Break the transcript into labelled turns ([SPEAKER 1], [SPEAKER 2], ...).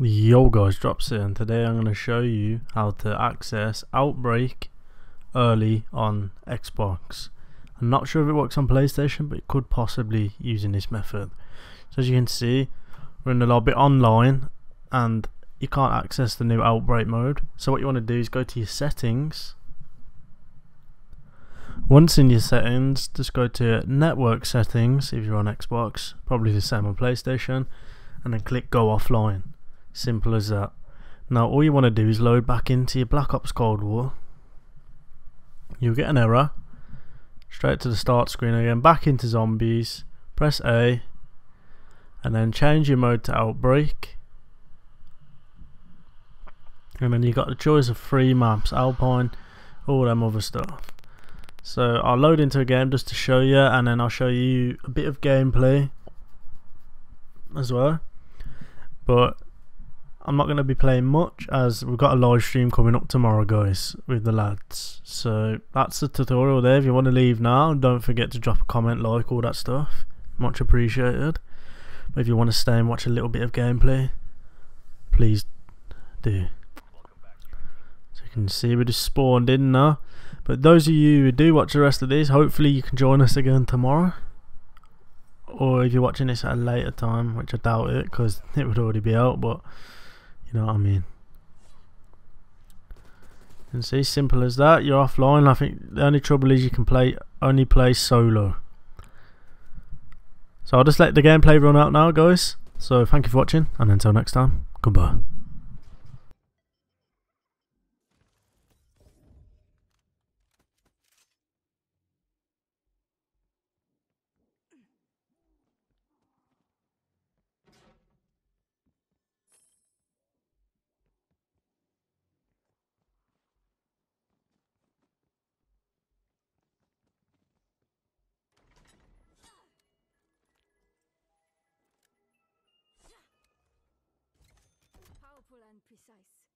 [SPEAKER 1] Yo guys, Drops here and today I'm going to show you how to access Outbreak early on Xbox. I'm not sure if it works on PlayStation but it could possibly using this method. So as you can see we're in the lobby online and you can't access the new Outbreak mode. So what you want to do is go to your settings. Once in your settings just go to network settings if you're on Xbox, probably the same on PlayStation and then click go offline Simple as that. Now all you want to do is load back into your Black Ops Cold War. You'll get an error. Straight to the start screen again, back into zombies. Press A. And then change your mode to Outbreak. And then you've got the choice of three maps, Alpine, all them other stuff. So I'll load into a game just to show you and then I'll show you a bit of gameplay as well. But I'm not going to be playing much as we've got a live stream coming up tomorrow guys with the lads. So that's the tutorial there. If you want to leave now don't forget to drop a comment like all that stuff. Much appreciated. But if you want to stay and watch a little bit of gameplay please do. So you can see we just spawned in now. But those of you who do watch the rest of this hopefully you can join us again tomorrow. Or if you're watching this at a later time which I doubt it because it would already be out but you know what I mean? And see, simple as that. You're offline. I think the only trouble is you can play only play solo. So I'll just let the gameplay run out now, guys. So thank you for watching, and until next time, goodbye.
[SPEAKER 2] and precise.